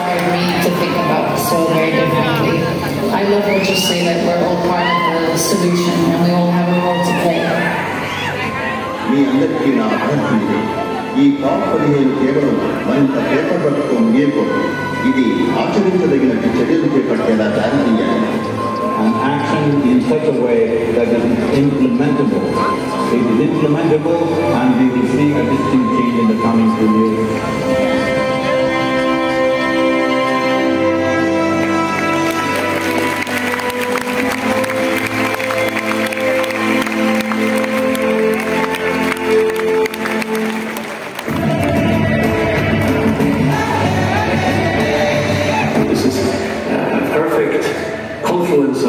inspired me to think about the soul very differently. I love what you say that we're all part of the solution and we all have a role to play. మీ అందరికీ నా అభ్యర్థన ఈ కాప్ పదిహేను కేవలం మరింత paper వర్క్తో ముగియకూడదు ఇది ఆచరించదగిన చర్యలు చేపట్టేలా దారి తీయాలి and action in such a way that it is implementable. It is implementable and we will see a distinct change in the coming two years confluence